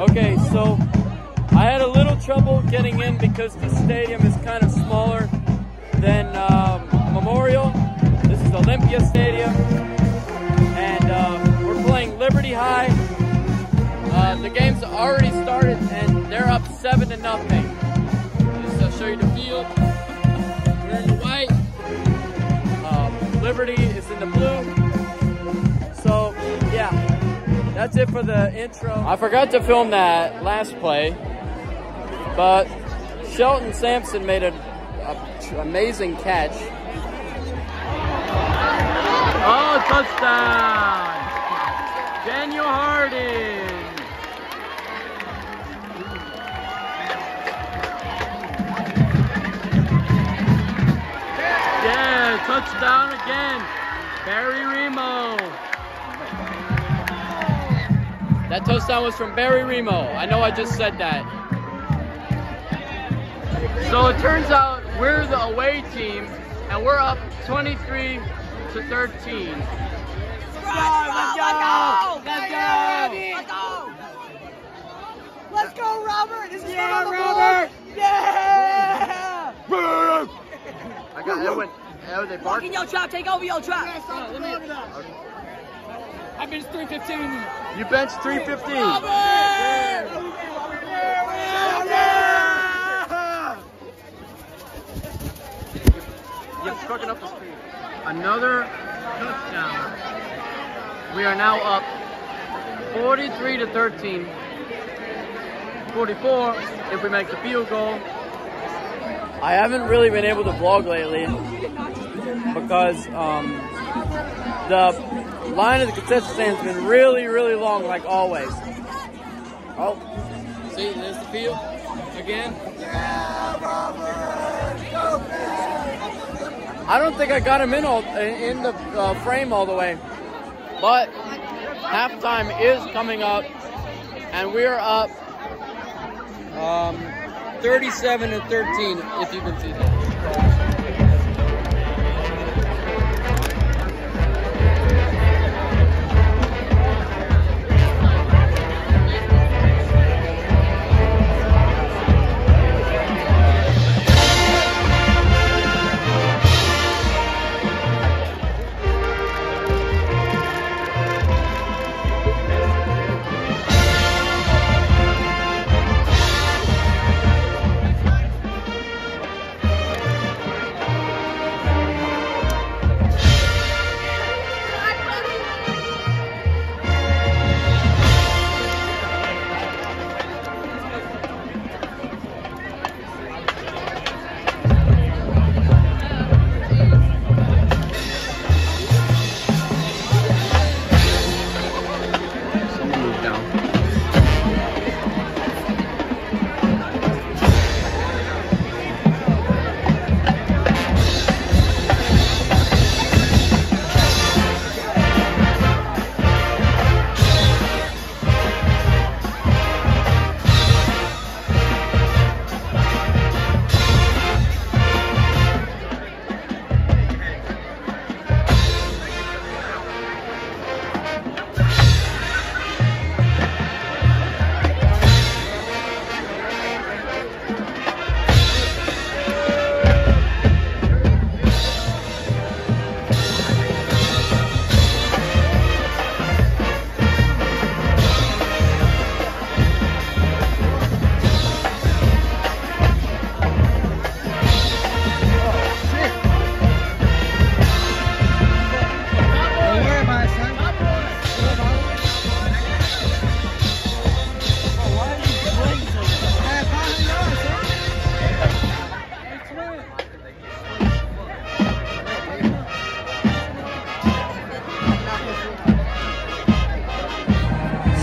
Okay, so I had a little trouble getting in because the stadium is kind of smaller than um, Memorial. This is Olympia Stadium, and uh, we're playing Liberty High. Uh, the game's already started, and they're up seven to nothing. Just to show you the field. We're in white. Um, Liberty that's it for the intro. I forgot to film that last play, but Shelton Sampson made an amazing catch. Oh, touchdown! Daniel Harding. Yeah, touchdown again. Barry Remo. That touchdown was from Barry Remo. I know I just said that. So it turns out we're the away team and we're up 23 to 13. Let's go! Let's go! Let's go! Let's go, Robert! This is Yeah, the Robert! board. Yeah! I got that one. Oh, they Walk barked. in your trap, take over your trap. I've 315. You benched 315. You're fucking up the speed. Another touchdown. We are now up 43 to 13. 44 if we make the field goal. I haven't really been able to vlog lately because um, the line of the concession stand has been really, really long, like always. Oh, see, there's the field again. I don't think I got him in all in the uh, frame all the way, but halftime is coming up, and we're up um, 37 to 13. If you can see that. Move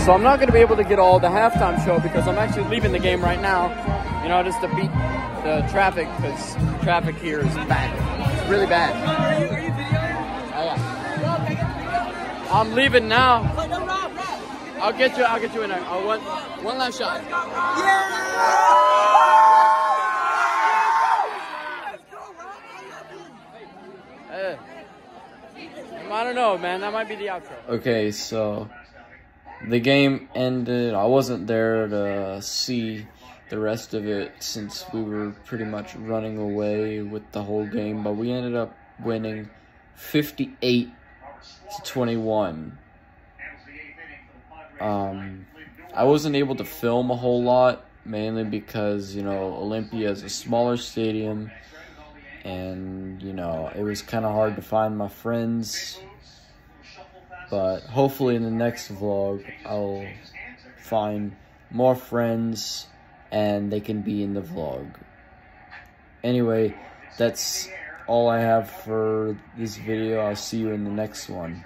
So I'm not going to be able to get all the halftime show because I'm actually leaving the game right now. You know, just to beat the traffic because traffic here is bad. It's really bad. Are Oh, yeah. I'm leaving now. I'll get you. I'll get you in there. Oh, one, one last shot. Eh. I don't know, man. That might be the outro. Okay, so the game ended. I wasn't there to see the rest of it since we were pretty much running away with the whole game, but we ended up winning 58 to 21. Um, I wasn't able to film a whole lot, mainly because, you know, Olympia is a smaller stadium, and, you know, it was kind of hard to find my friends. But hopefully in the next vlog, I'll find more friends and they can be in the vlog. Anyway, that's all I have for this video. I'll see you in the next one.